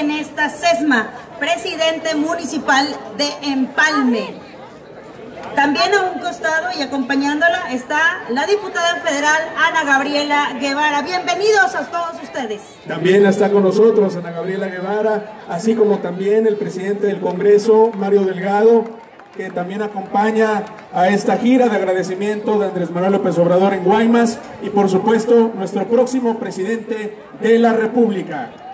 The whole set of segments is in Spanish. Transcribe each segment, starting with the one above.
en esta SESMA, presidente municipal de Empalme. También a un costado y acompañándola está la diputada federal Ana Gabriela Guevara. Bienvenidos a todos ustedes. También está con nosotros Ana Gabriela Guevara, así como también el presidente del Congreso, Mario Delgado, que también acompaña a esta gira de agradecimiento de Andrés Manuel López Obrador en Guaymas y por supuesto nuestro próximo presidente de la República.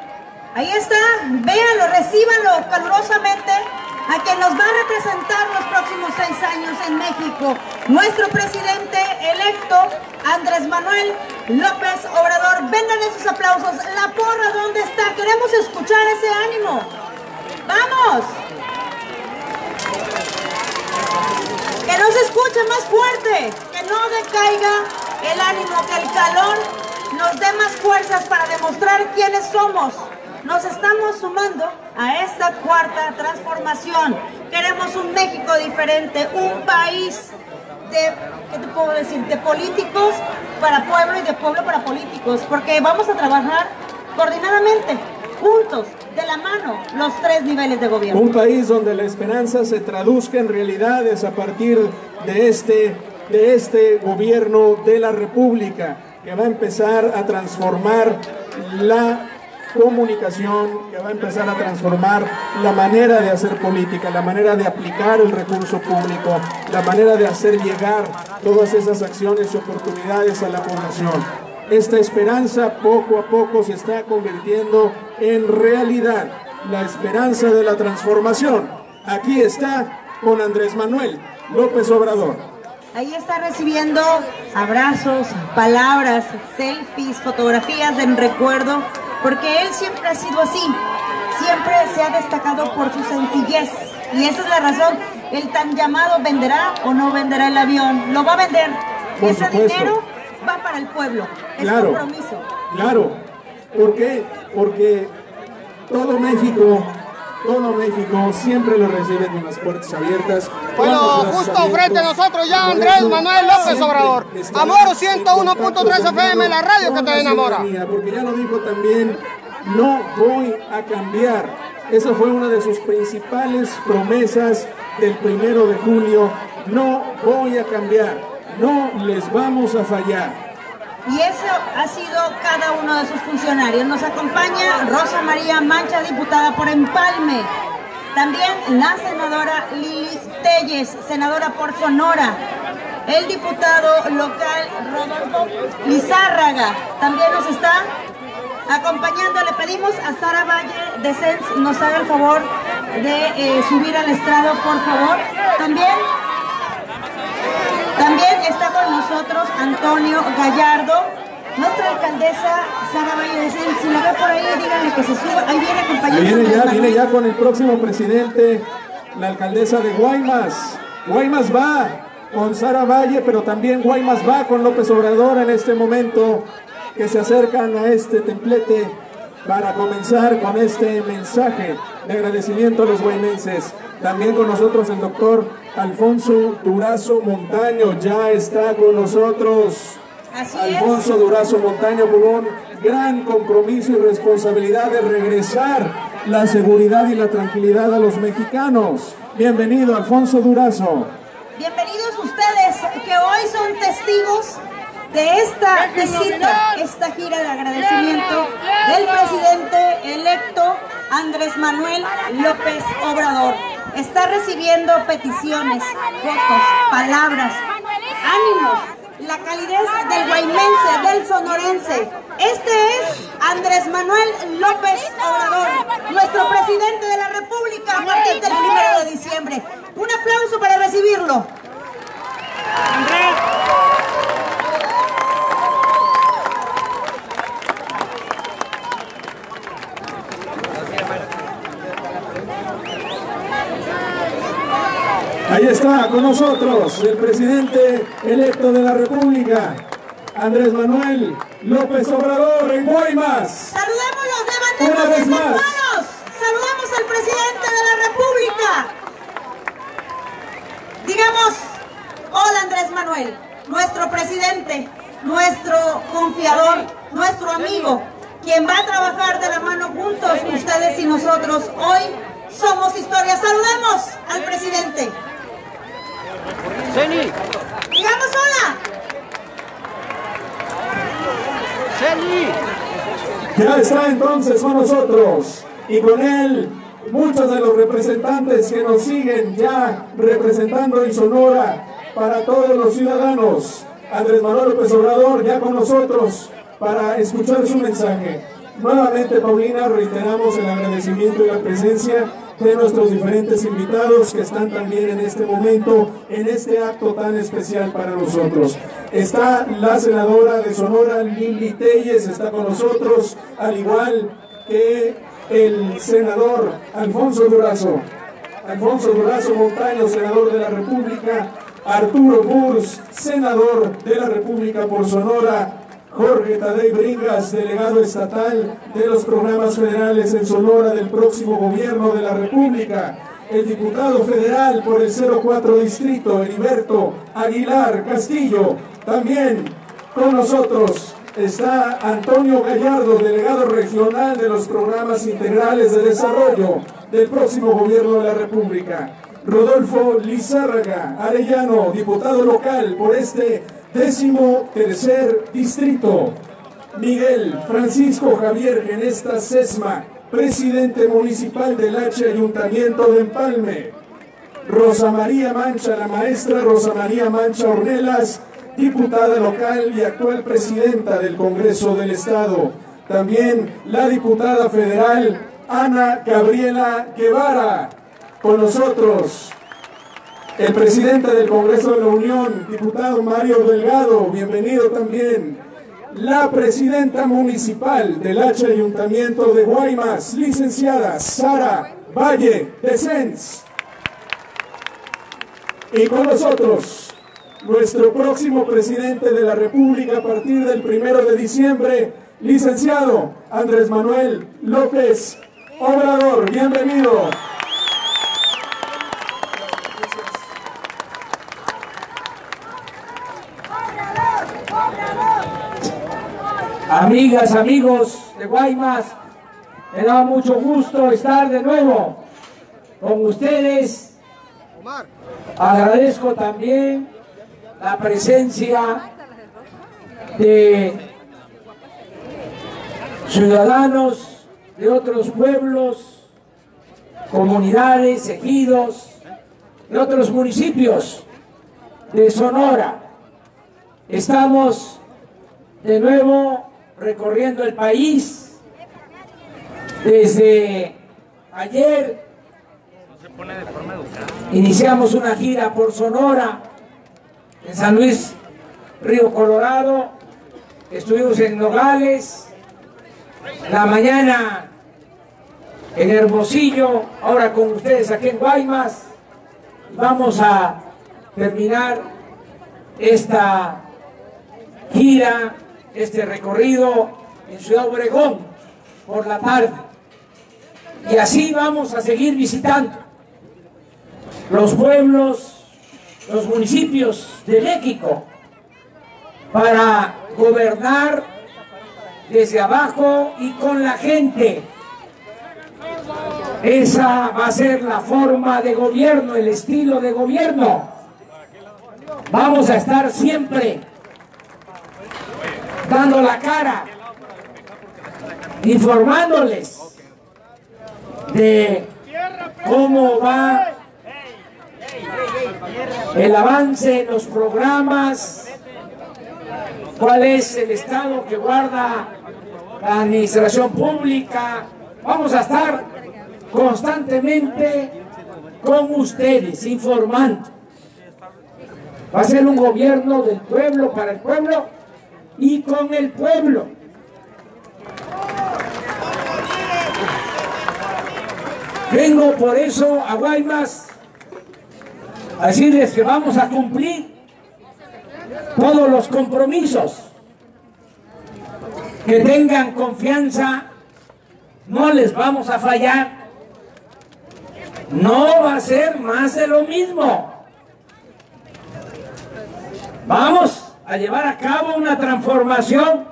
Ahí está, véanlo, recíbanlo calurosamente a quien nos va a representar los próximos seis años en México, nuestro presidente electo, Andrés Manuel López Obrador. Vengan esos aplausos. La porra, ¿dónde está? Queremos escuchar ese ánimo. ¡Vamos! Que no se escuche más fuerte, que no decaiga el ánimo, que el calor nos dé más fuerzas para demostrar quiénes somos nos estamos sumando a esta cuarta transformación. Queremos un México diferente, un país de, ¿qué te puedo decir? De políticos para pueblo y de pueblo para políticos, porque vamos a trabajar coordinadamente, juntos, de la mano, los tres niveles de gobierno. Un país donde la esperanza se traduzca en realidades a partir de este, de este gobierno de la República, que va a empezar a transformar la comunicación que va a empezar a transformar la manera de hacer política, la manera de aplicar el recurso público, la manera de hacer llegar todas esas acciones y oportunidades a la población. Esta esperanza poco a poco se está convirtiendo en realidad, la esperanza de la transformación. Aquí está con Andrés Manuel López Obrador. Ahí está recibiendo abrazos, palabras, selfies, fotografías de recuerdo porque él siempre ha sido así, siempre se ha destacado por su sencillez. Y esa es la razón, el tan llamado venderá o no venderá el avión, lo va a vender, ese dinero va para el pueblo, es claro, compromiso. Claro, ¿por qué? Porque todo México todo México siempre lo recibe con las puertas abiertas. Bueno, justo frente a nosotros ya Andrés Manuel López Obrador. Amor 101.3 FM, la radio que te enamora. Porque ya lo dijo también, no voy a cambiar. Esa fue una de sus principales promesas del primero de julio. No voy a cambiar, no les vamos a fallar y eso ha sido cada uno de sus funcionarios. Nos acompaña Rosa María Mancha, diputada por Empalme. También la senadora Lili Telles, senadora por Sonora. El diputado local Rodolfo Lizárraga también nos está acompañando. Le pedimos a Sara Valle de Sens nos haga el favor de eh, subir al estrado, por favor. También también está con nosotros Antonio Gallardo, nuestra alcaldesa Sara Valle Si la ve por ahí, díganle que se suba. Ahí viene acompañando. Viene ya, viene ya con el próximo presidente, la alcaldesa de Guaymas. Guaymas va con Sara Valle, pero también Guaymas va con López Obrador en este momento que se acercan a este templete para comenzar con este mensaje de agradecimiento a los guaymenses. También con nosotros el doctor Alfonso Durazo Montaño, ya está con nosotros. Alfonso Durazo Montaño con un gran compromiso y responsabilidad de regresar la seguridad y la tranquilidad a los mexicanos. Bienvenido, Alfonso Durazo. Bienvenidos ustedes que hoy son testigos de esta visita, esta gira de agradecimiento del presidente electo Andrés Manuel López Obrador. Está recibiendo peticiones, fotos, palabras, ánimos, la calidez del guaymense, del sonorense. Este es Andrés Manuel López Obrador, nuestro presidente de la República a partir del primero de diciembre. Un aplauso para recibirlo. Ahí está con nosotros el presidente electo de la República, Andrés Manuel López Obrador en Guaymas. Saludémonos, levantemos Una vez más. manos. Al presidente de la República. Digamos, hola Andrés Manuel, nuestro presidente, nuestro confiador, nuestro amigo, quien va a trabajar de la mano juntos, ustedes y nosotros. Hoy somos historia. Saludemos al presidente. Seni. Llegamos sola. Seni. Ya está entonces con nosotros y con él muchos de los representantes que nos siguen ya representando en Sonora para todos los ciudadanos. Andrés Manuel López Obrador ya con nosotros para escuchar su mensaje. Nuevamente, Paulina, reiteramos el agradecimiento y la presencia de nuestros diferentes invitados que están también en este momento, en este acto tan especial para nosotros. Está la senadora de Sonora, Lili Telles, está con nosotros, al igual que el senador Alfonso Durazo. Alfonso Durazo Montaño, senador de la República, Arturo Burs, senador de la República por Sonora, Jorge Tadei Bringas, delegado estatal de los programas federales en Sonora del próximo gobierno de la República, el diputado federal por el 04 Distrito, Heriberto Aguilar Castillo, también con nosotros está Antonio Gallardo, delegado regional de los programas integrales de desarrollo del próximo gobierno de la República. Rodolfo Lizárraga Arellano, diputado local por este décimo tercer distrito. Miguel Francisco Javier Genesta Sesma, presidente municipal del H Ayuntamiento de Empalme. Rosa María Mancha, la maestra Rosa María Mancha Ornelas, diputada local y actual presidenta del Congreso del Estado. También la diputada federal Ana Gabriela Guevara. Con nosotros el presidente del Congreso de la Unión, diputado Mario Delgado, bienvenido también. La presidenta municipal del H Ayuntamiento de Guaymas, licenciada Sara Valle de Sens. Y con nosotros, nuestro próximo presidente de la República a partir del primero de diciembre, licenciado Andrés Manuel López Obrador. Bienvenido. Amigas, amigos de Guaymas, me da mucho gusto estar de nuevo con ustedes. Agradezco también la presencia de ciudadanos de otros pueblos, comunidades, ejidos, de otros municipios de Sonora. Estamos de nuevo recorriendo el país. Desde ayer iniciamos una gira por Sonora, en San Luis, Río Colorado, estuvimos en Nogales, la mañana en Hermosillo, ahora con ustedes aquí en Guaymas. Vamos a terminar esta gira este recorrido en Ciudad Obregón por la tarde. Y así vamos a seguir visitando los pueblos, los municipios de México para gobernar desde abajo y con la gente. Esa va a ser la forma de gobierno, el estilo de gobierno. Vamos a estar siempre dando la cara, informándoles de cómo va el avance en los programas, cuál es el estado que guarda la administración pública. Vamos a estar constantemente con ustedes, informando. Va a ser un gobierno del pueblo, para el pueblo y con el pueblo. Vengo por eso a Guaymas a decirles que vamos a cumplir todos los compromisos. Que tengan confianza, no les vamos a fallar. No va a ser más de lo mismo. Vamos a llevar a cabo una transformación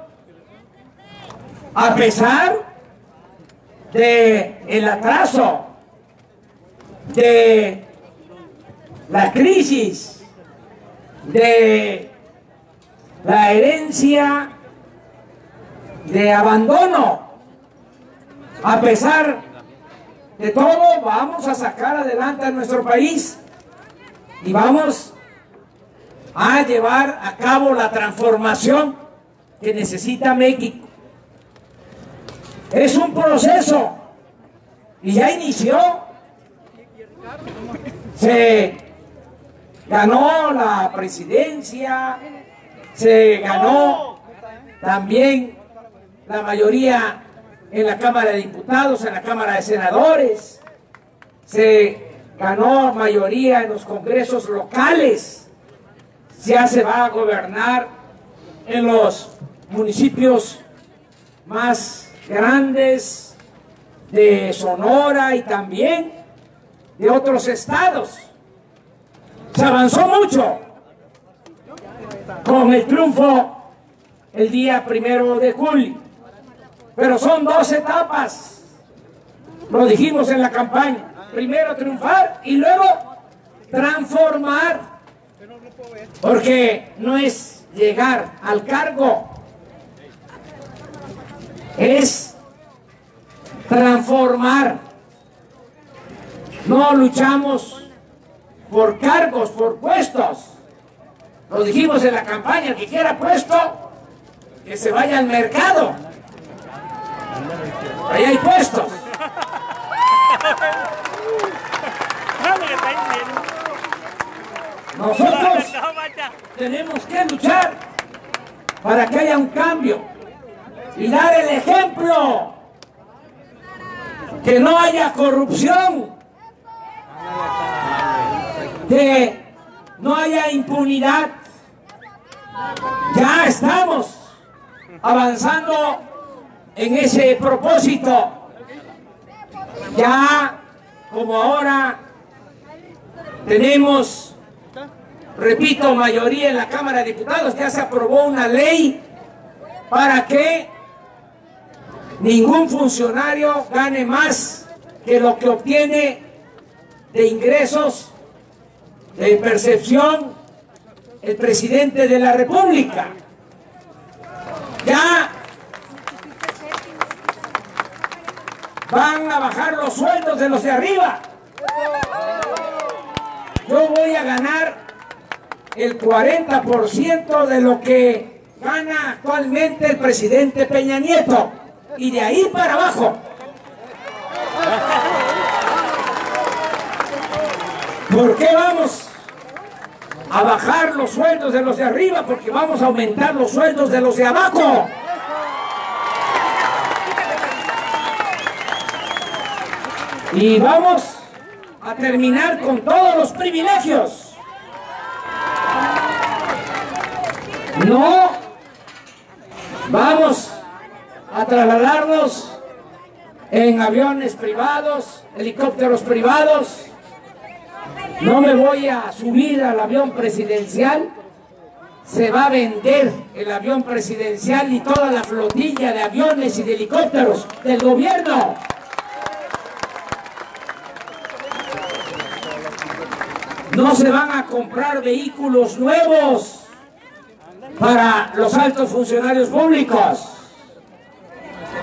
a pesar de el atraso, de la crisis, de la herencia de abandono. A pesar de todo, vamos a sacar adelante a nuestro país y vamos a llevar a cabo la transformación que necesita México. Es un proceso y ya inició. Se ganó la presidencia, se ganó también la mayoría en la Cámara de Diputados, en la Cámara de Senadores, se ganó mayoría en los congresos locales, ya se va a gobernar en los municipios más grandes de Sonora y también de otros estados. Se avanzó mucho con el triunfo el día primero de julio. Pero son dos etapas. Lo dijimos en la campaña. Primero triunfar y luego transformar. Porque no es llegar al cargo. Es transformar. No luchamos por cargos, por puestos. Lo dijimos en la campaña, el que quiera puesto, que se vaya al mercado. Ahí hay puestos. Nosotros tenemos que luchar para que haya un cambio y dar el ejemplo. Que no haya corrupción. Que no haya impunidad. Ya estamos avanzando en ese propósito. Ya como ahora tenemos, repito, mayoría en la Cámara de Diputados, ya se aprobó una ley para que ningún funcionario gane más que lo que obtiene de ingresos de percepción el presidente de la República. Ya van a bajar los sueldos de los de arriba. Yo voy a ganar el 40% de lo que gana actualmente el presidente Peña Nieto. Y de ahí para abajo. ¿Por qué vamos a bajar los sueldos de los de arriba? Porque vamos a aumentar los sueldos de los de abajo. Y vamos a terminar con todos los privilegios. No vamos a trasladarnos en aviones privados, helicópteros privados. No me voy a subir al avión presidencial. Se va a vender el avión presidencial y toda la flotilla de aviones y de helicópteros del gobierno. No se van a comprar vehículos nuevos para los altos funcionarios públicos.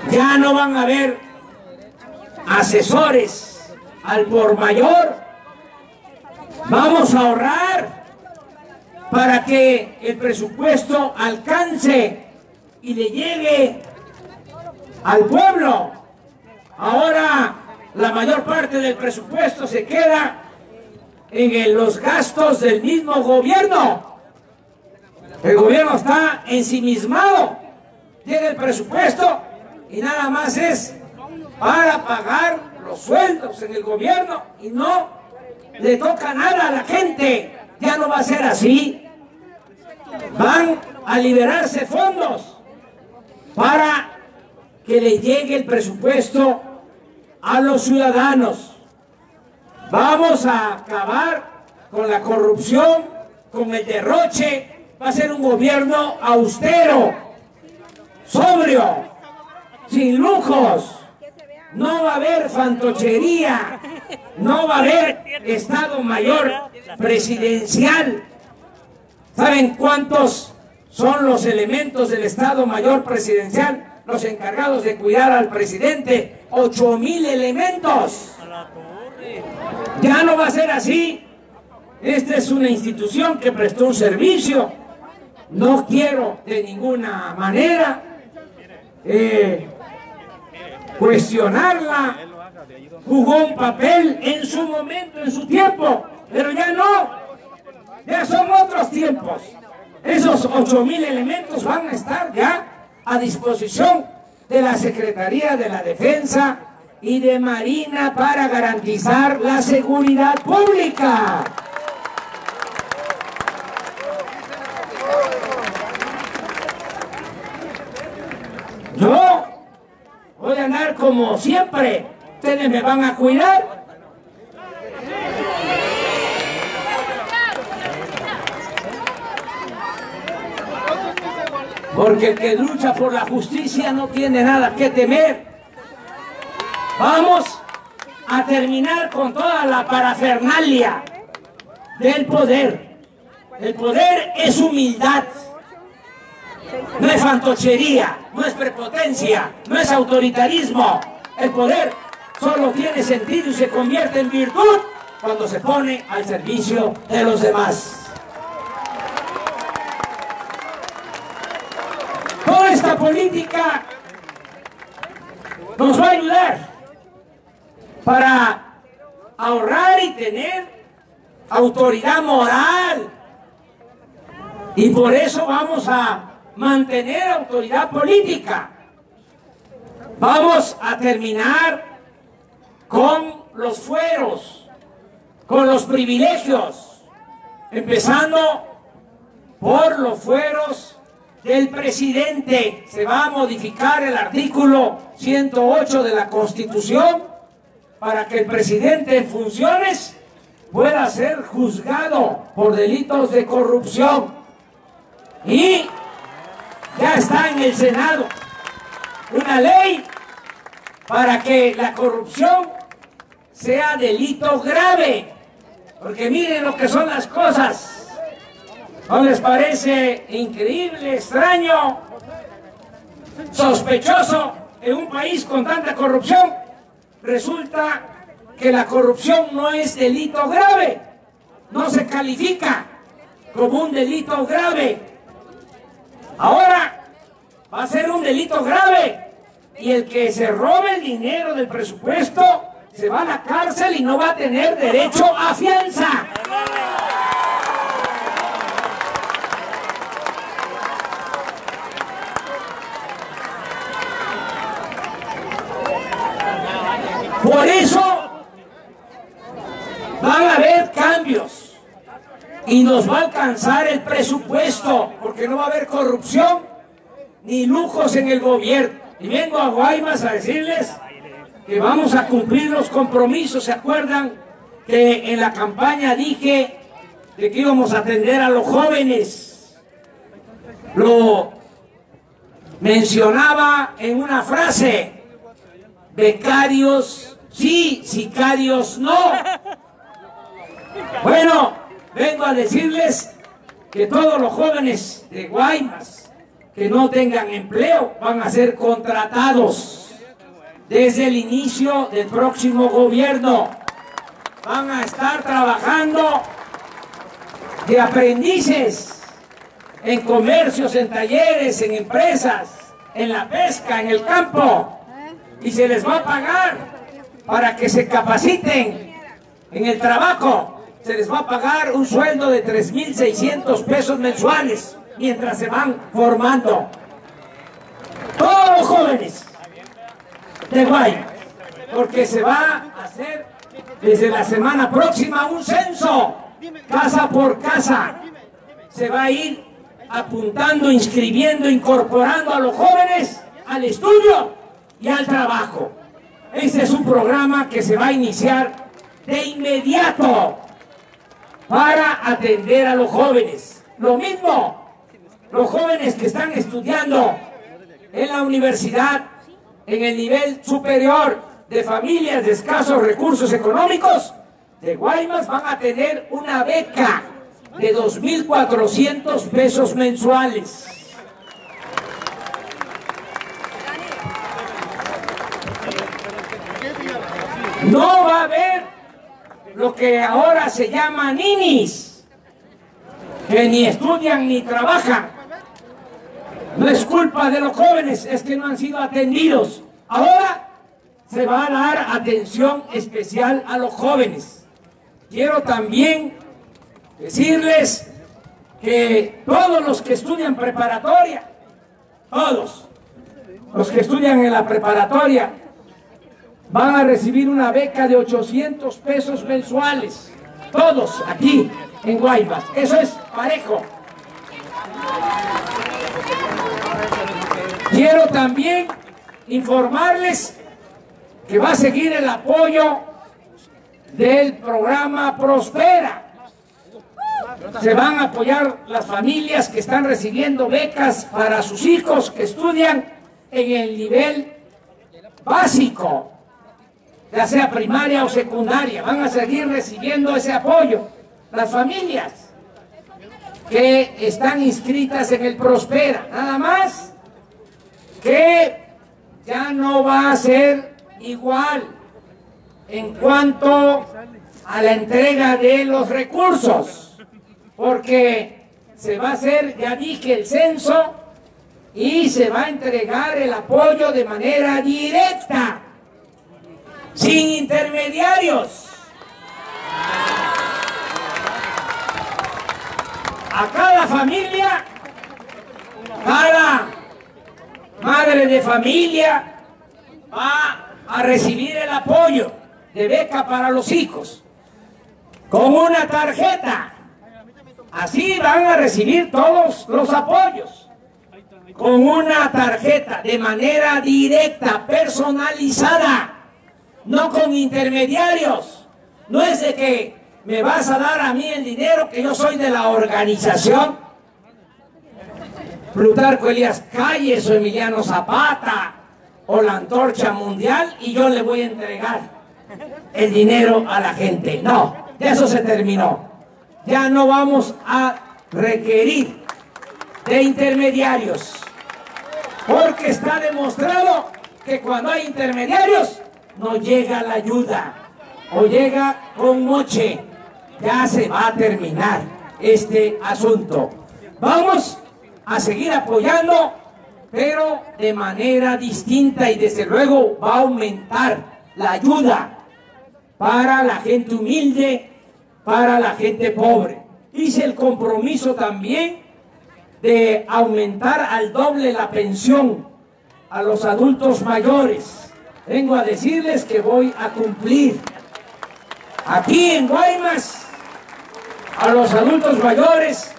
Ya no van a haber asesores al por mayor. Vamos a ahorrar para que el presupuesto alcance y le llegue al pueblo. Ahora la mayor parte del presupuesto se queda en los gastos del mismo gobierno. El gobierno está ensimismado. Llega el presupuesto y nada más es para pagar los sueldos en el gobierno y no le toca nada a la gente. Ya no va a ser así. Van a liberarse fondos para que le llegue el presupuesto a los ciudadanos. Vamos a acabar con la corrupción, con el derroche. Va a ser un gobierno austero, sobrio, sin lujos. No va a haber fantochería, no va a haber Estado Mayor presidencial. ¿Saben cuántos son los elementos del Estado Mayor presidencial? los encargados de cuidar al presidente, ocho mil elementos. Ya no va a ser así. Esta es una institución que prestó un servicio. No quiero de ninguna manera eh, cuestionarla. Jugó un papel en su momento, en su tiempo, pero ya no. Ya son otros tiempos. Esos ocho mil elementos van a estar ya a disposición de la Secretaría de la Defensa y de Marina para garantizar la seguridad pública. Yo voy a andar como siempre. Ustedes me van a cuidar. Porque el que lucha por la justicia no tiene nada que temer. Vamos a terminar con toda la parafernalia del poder. El poder es humildad. No es fantochería, no es prepotencia, no es autoritarismo. El poder solo tiene sentido y se convierte en virtud cuando se pone al servicio de los demás. Toda esta política nos va a ayudar para ahorrar y tener autoridad moral. Y por eso vamos a mantener autoridad política. Vamos a terminar con los fueros, con los privilegios, empezando por los fueros del presidente. Se va a modificar el artículo 108 de la Constitución para que el presidente en funciones pueda ser juzgado por delitos de corrupción. Y ya está en el Senado una ley para que la corrupción sea delito grave. Porque miren lo que son las cosas. ¿No les parece increíble, extraño, sospechoso en un país con tanta corrupción? Resulta que la corrupción no es delito grave, no se califica como un delito grave. Ahora va a ser un delito grave y el que se robe el dinero del presupuesto se va a la cárcel y no va a tener derecho a fianza. Por eso van a haber cambios y nos va a alcanzar el presupuesto porque no va a haber corrupción ni lujos en el gobierno. Y vengo a Guaymas a decirles que vamos a cumplir los compromisos. ¿Se acuerdan que en la campaña dije que íbamos a atender a los jóvenes? Lo mencionaba en una frase, becarios sí, sicarios no. Bueno, vengo a decirles que todos los jóvenes de Guaymas que no tengan empleo van a ser contratados desde el inicio del próximo gobierno. Van a estar trabajando de aprendices en comercios, en talleres, en empresas, en la pesca, en el campo. Y se les va a pagar para que se capaciten en el trabajo. Se les va a pagar un sueldo de 3.600 pesos mensuales mientras se van formando. Todos los jóvenes de Guay, porque se va a hacer desde la semana próxima un censo, casa por casa. Se va a ir apuntando, inscribiendo, incorporando a los jóvenes al estudio y al trabajo. Este es un programa que se va a iniciar de inmediato para atender a los jóvenes. Lo mismo, los jóvenes que están estudiando en la universidad, en el nivel superior de familias de escasos recursos económicos, de Guaymas van a tener una beca de 2.400 pesos mensuales. No va a haber lo que ahora se llama ninis, que ni estudian ni trabajan. No es culpa de los jóvenes, es que no han sido atendidos. Ahora se va a dar atención especial a los jóvenes. Quiero también decirles que todos los que estudian preparatoria, todos los que estudian en la preparatoria, van a recibir una beca de 800 pesos mensuales. Todos aquí en Guaymas. Eso es parejo. Quiero también informarles que va a seguir el apoyo del programa Prospera. Se van a apoyar las familias que están recibiendo becas para sus hijos que estudian en el nivel básico, ya sea primaria o secundaria. Van a seguir recibiendo ese apoyo. Las familias que están inscritas en el Prospera. Nada más que ya no va a ser igual en cuanto a la entrega de los recursos, porque se va a hacer, ya dije, el censo y se va a entregar el apoyo de manera directa, sin intermediarios. A cada familia, cada madre de familia va a recibir el apoyo de beca para los hijos con una tarjeta. Así van a recibir todos los apoyos con una tarjeta de manera directa, personalizada, no con intermediarios. No es de que me vas a dar a mí el dinero que yo soy de la organización. Plutarco Elías Calles o Emiliano Zapata o la antorcha mundial y yo le voy a entregar el dinero a la gente. No, ya eso se terminó. Ya no vamos a requerir de intermediarios. Porque está demostrado que cuando hay intermediarios no llega la ayuda o llega con moche. Ya se va a terminar este asunto. Vamos a seguir apoyando, pero de manera distinta y desde luego va a aumentar la ayuda para la gente humilde, para la gente pobre. Hice el compromiso también de aumentar al doble la pensión a los adultos mayores. Vengo a decirles que voy a cumplir. Aquí en Guaymas, a los adultos mayores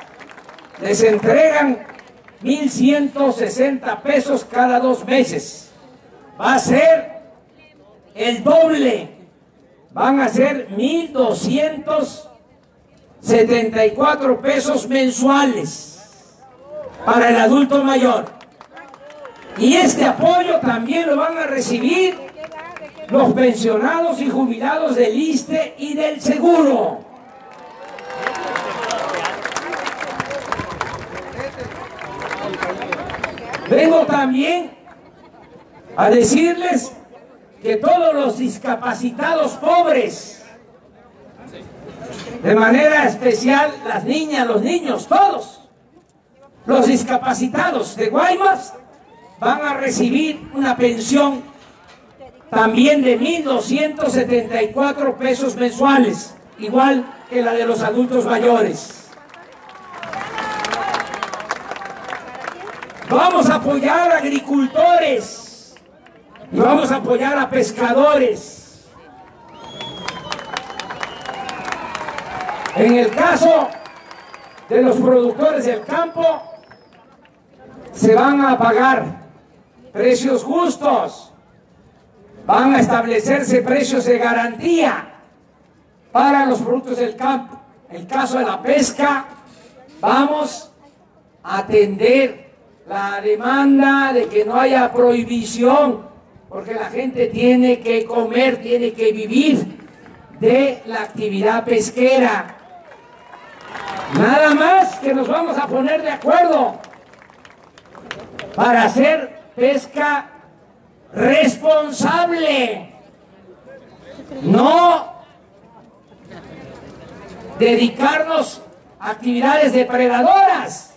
les entregan 1.160 pesos cada dos meses. Va a ser el doble. Van a ser 1.274 pesos mensuales para el adulto mayor. Y este apoyo también lo van a recibir los pensionados y jubilados del ISTE y del seguro. Vengo también a decirles que todos los discapacitados pobres, de manera especial las niñas, los niños, todos, los discapacitados de Guaymas van a recibir una pensión también de 1.274 pesos mensuales, igual que la de los adultos mayores. Vamos a apoyar a agricultores y vamos a apoyar a pescadores. En el caso de los productores del campo, se van a pagar precios justos, van a establecerse precios de garantía para los productos del campo. En el caso de la pesca, vamos a atender la demanda de que no haya prohibición, porque la gente tiene que comer, tiene que vivir de la actividad pesquera. Nada más que nos vamos a poner de acuerdo para hacer pesca responsable, no dedicarnos a actividades depredadoras.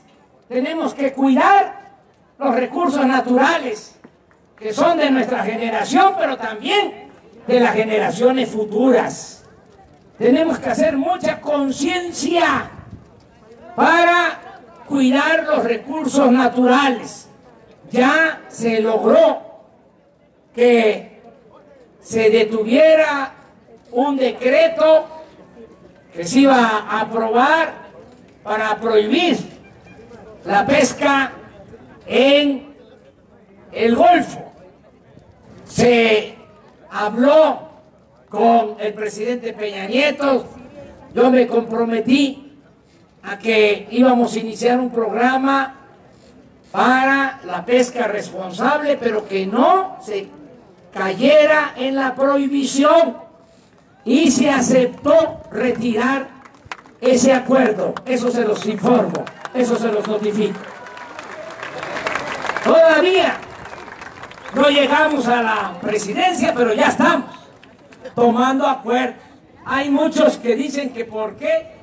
Tenemos que cuidar los recursos naturales que son de nuestra generación, pero también de las generaciones futuras. Tenemos que hacer mucha conciencia para cuidar los recursos naturales. Ya se logró que se detuviera un decreto que se iba a aprobar para prohibir la pesca en el Golfo. Se habló con el presidente Peña Nieto, yo me comprometí a que íbamos a iniciar un programa para la pesca responsable, pero que no se cayera en la prohibición y se aceptó retirar ese acuerdo. Eso se los informo, eso se los notifico. Todavía no llegamos a la presidencia, pero ya estamos tomando acuerdos. Hay muchos que dicen que por qué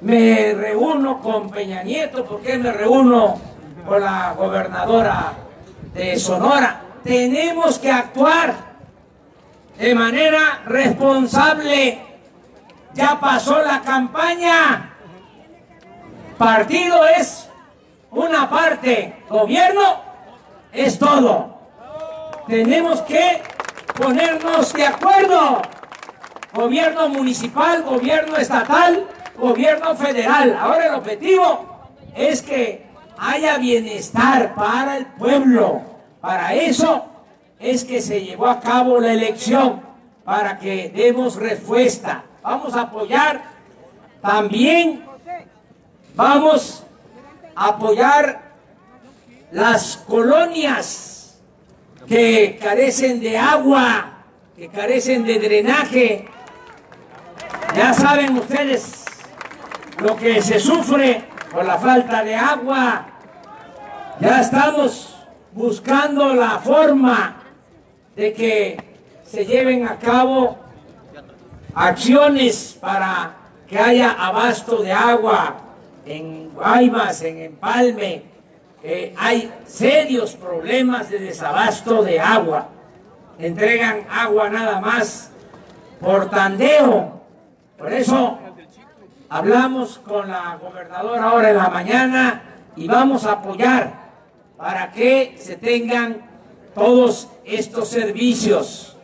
me reúno con Peña Nieto, por qué me reúno con la gobernadora de Sonora. Tenemos que actuar de manera responsable. Ya pasó la campaña. Partido es una parte, gobierno es todo. Tenemos que ponernos de acuerdo. Gobierno municipal, gobierno estatal, gobierno federal. Ahora el objetivo es que haya bienestar para el pueblo. Para eso es que se llevó a cabo la elección, para que demos respuesta. Vamos a apoyar también, vamos a apoyar las colonias que carecen de agua, que carecen de drenaje. Ya saben ustedes lo que se sufre por la falta de agua. Ya estamos buscando la forma de que se lleven a cabo acciones para que haya abasto de agua en Guaymas, en Empalme. Eh, hay serios problemas de desabasto de agua. Entregan agua nada más por tandeo. Por eso hablamos con la gobernadora ahora en la mañana y vamos a apoyar para que se tengan todos estos servicios.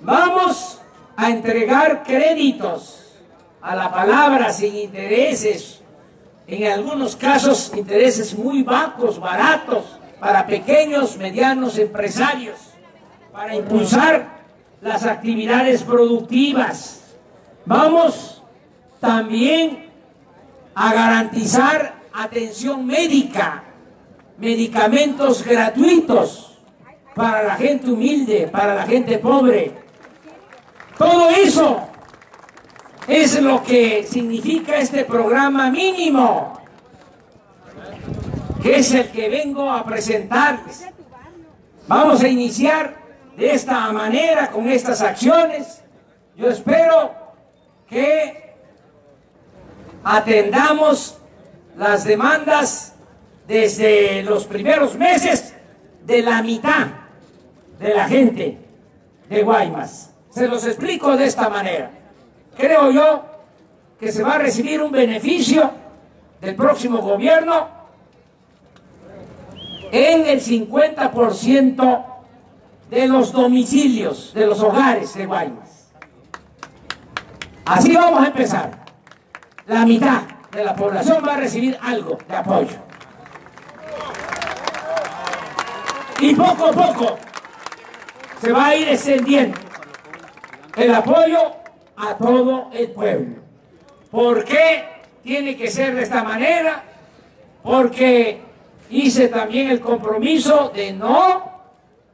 Vamos a entregar créditos a la palabra sin intereses, en algunos casos intereses muy bajos, baratos, para pequeños, medianos empresarios, para impulsar las actividades productivas. Vamos también a garantizar atención médica, medicamentos gratuitos para la gente humilde, para la gente pobre. Todo eso es lo que significa este programa mínimo, que es el que vengo a presentarles. Vamos a iniciar de esta manera, con estas acciones. Yo espero que atendamos las demandas desde los primeros meses de la mitad de la gente de Guaymas. Se los explico de esta manera. Creo yo que se va a recibir un beneficio del próximo gobierno en el 50% de los domicilios, de los hogares de Guaymas. Así vamos a empezar. La mitad de la población va a recibir algo de apoyo. Y poco a poco se va a ir extendiendo el apoyo a todo el pueblo. ¿Por qué tiene que ser de esta manera? Porque hice también el compromiso de no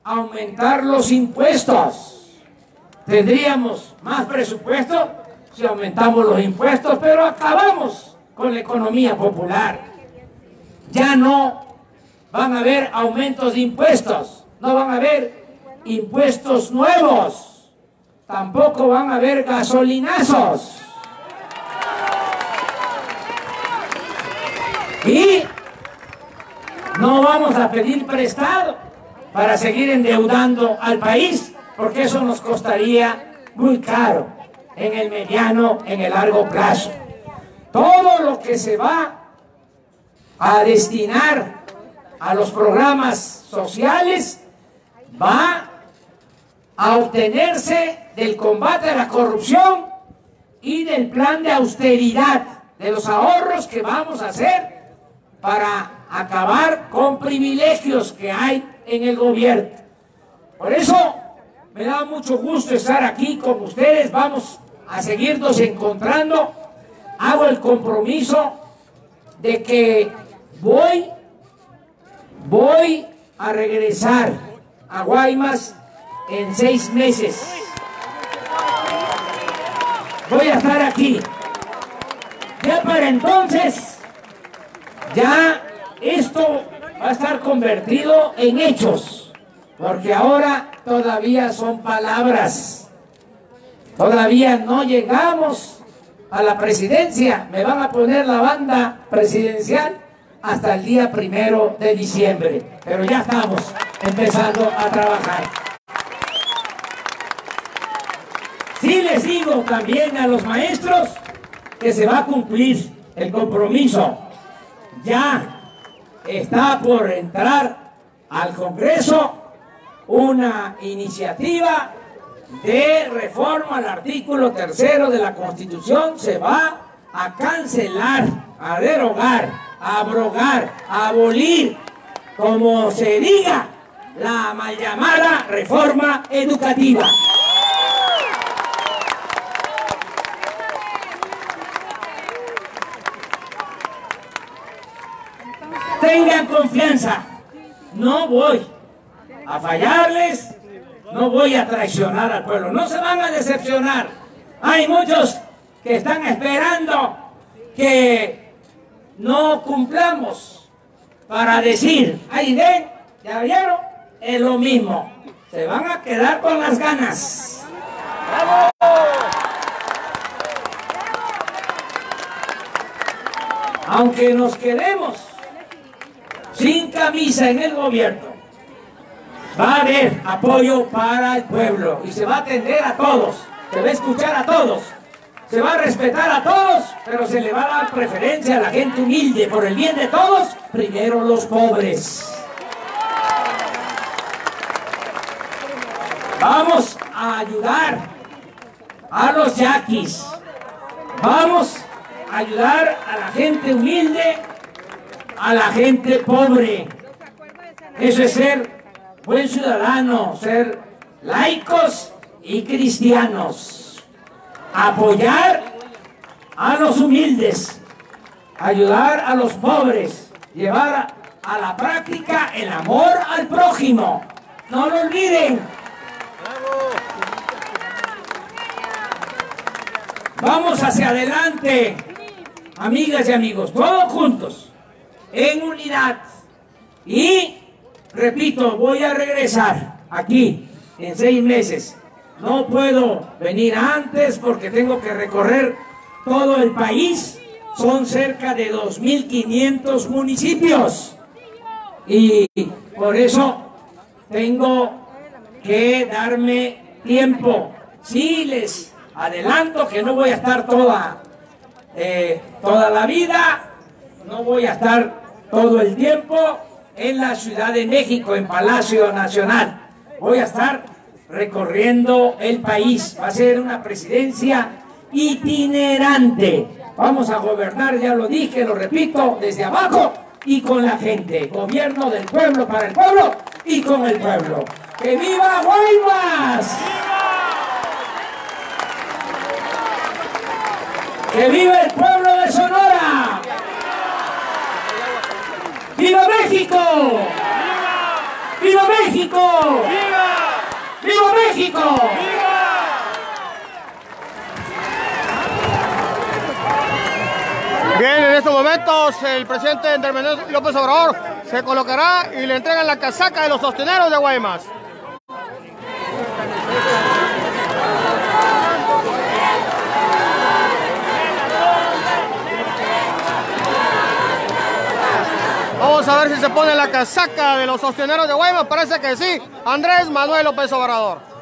aumentar los impuestos. Tendríamos más presupuesto si aumentamos los impuestos, pero acabamos con la economía popular. Ya no van a haber aumentos de impuestos, no van a haber impuestos nuevos. tampoco van a haber gasolinazos. Y no vamos a pedir prestado para seguir endeudando al país, porque eso nos costaría muy caro en el mediano, en el largo plazo. Todo lo que se va a destinar a los programas sociales va a obtenerse del combate a la corrupción y del plan de austeridad, de los ahorros que vamos a hacer para acabar con privilegios que hay en el gobierno. Por eso me da mucho gusto estar aquí con ustedes, vamos a seguirnos encontrando. Hago el compromiso de que voy, voy a regresar a Guaymas en seis meses. Voy a estar aquí. Ya para entonces, ya esto va a estar convertido en hechos, porque ahora todavía son palabras. Todavía no llegamos a la presidencia. Me van a poner la banda presidencial hasta el día primero de diciembre. Pero ya estamos empezando a trabajar. Sí les digo también a los maestros que se va a cumplir el compromiso. Ya está por entrar al Congreso una iniciativa de reforma al artículo tercero de la Constitución. Se va a cancelar, a derogar, abrogar, abolir, como se diga, la mal llamada reforma educativa. Tengan confianza, no voy a fallarles, no voy a traicionar al pueblo, no se van a decepcionar. Hay muchos que están esperando que no cumplamos para decir, ahí ven, ya vieron, es lo mismo. Se van a quedar con las ganas. Aunque nos quedemos sin camisa en el gobierno, va a haber apoyo para el pueblo y se va a atender a todos, se va a escuchar a todos, se va a respetar a todos, pero se le va a dar preferencia a la gente humilde por el bien de todos, primero los pobres. Vamos a ayudar a los yaquis. Vamos a ayudar a la gente humilde, a la gente pobre. Eso es ser buen ciudadano, ser laicos y cristianos. Apoyar a los humildes, ayudar a los pobres, llevar a la práctica el amor al prójimo. No lo olviden. Vamos hacia adelante, amigas y amigos, todos juntos, en unidad. Y, repito, voy a regresar aquí en seis meses. No puedo venir antes porque tengo que recorrer todo el país. Son cerca de 2.500 municipios. Y por eso tengo que darme tiempo. Sí, les adelanto que no voy a estar toda, eh, toda la vida, no voy a estar todo el tiempo en la Ciudad de México, en Palacio Nacional. Voy a estar recorriendo el país. Va a ser una presidencia itinerante. Vamos a gobernar, ya lo dije, lo repito, desde abajo y con la gente. Gobierno del pueblo para el pueblo y con el pueblo. ¡Que viva Guaymas! ¡Que viva el pueblo de Sonora! ¡Viva México! ¡Viva México! ¡Viva México! Bien, en estos momentos el presidente Andrés Manuel López Obrador se colocará y le entregan la casaca de los sosteneros de Guaymas. Ver si se pone la casaca de los sosteneros de Guaymas. Parece que sí. Andrés Manuel López Obrador.